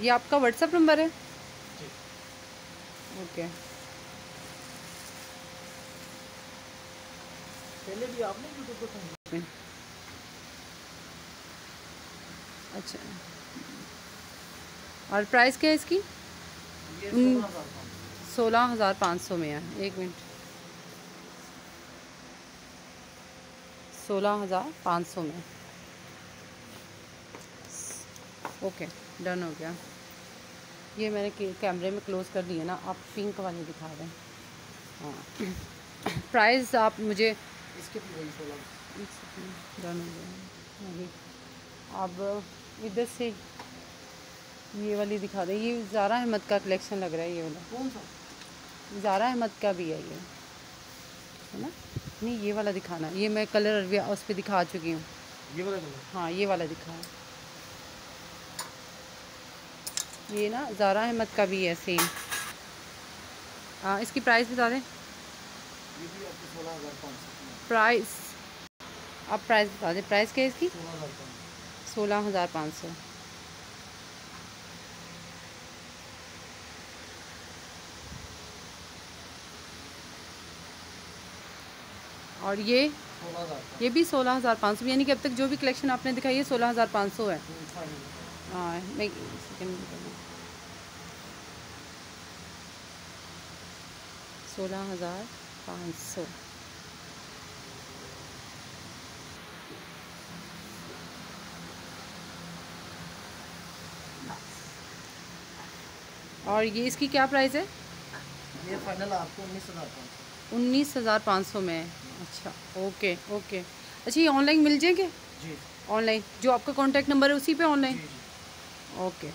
ये आपका WhatsApp number है? ओके पहले भी आपने यूट्यूब पर अच्छा। और प्राइस क्या है इसकी। सोलह हज़ार पाँच सोलह हज़ार पाँच सौ में है। एक मिनट। सोलह हज़ार पाँच सौ में। ओके डन हो गया। ये मैंने कैमरे में क्लोज कर दिया ना आप पिंक वाले दिखा दें। हाँ। प्राइस आप मुझे इसके डन हो गया। अब इधर से ये वाली दिखा दें। ये ज़ारा अहमद का कलेक्शन लग रहा है ये वाला। कौन सा? ज़ारा अहमद का भी है ये। है ना? नहीं ये वाला दिखाना। ये मैं कलर उस पर दिखा चुकी हूँ। ये वाला हाँ ये वाला दिखा। ये ना ज़ारा अहमद का भी है सेम हाँ इसकी प्राइस बता दें. प्राइस आप प्राइस बता दें. प्राइस क्या है इसकी? सोलह हज़ार पाँच सौ. और ये? ये भी सोलह हज़ार पाँच सौ. यानी कि अब तक जो भी कलेक्शन आपने दिखाई है सोलह हज़ार पाँच सौ है. फाइनल हाँ सोलह हज़ार पाँच सौ। और ये इसकी क्या प्राइस है? ये फाइनल आपको उन्नीस हज़ार पाँच उन्नीस हज़ार पाँच सौ में। है अच्छा ओके ओके अच्छा ये ऑनलाइन मिल जाएँगे? जी। ऑनलाइन जो आपका कॉन्टैक्ट नंबर है उसी पे ऑनलाइन जी जी ओके